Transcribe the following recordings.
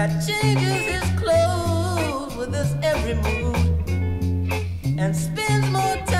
that changes his clothes with his every move, and spends more time.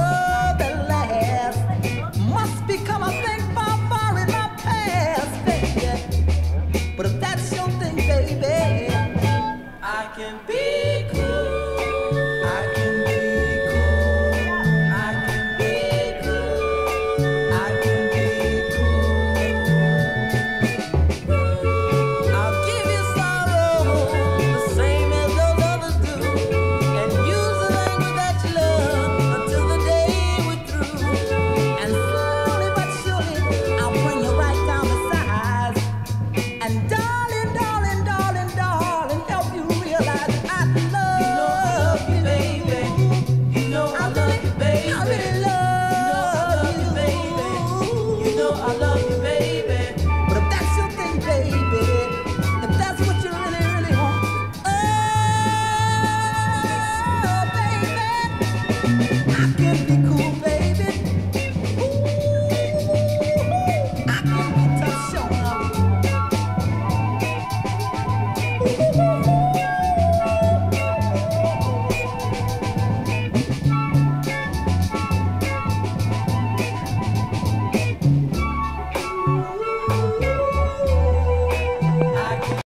can be.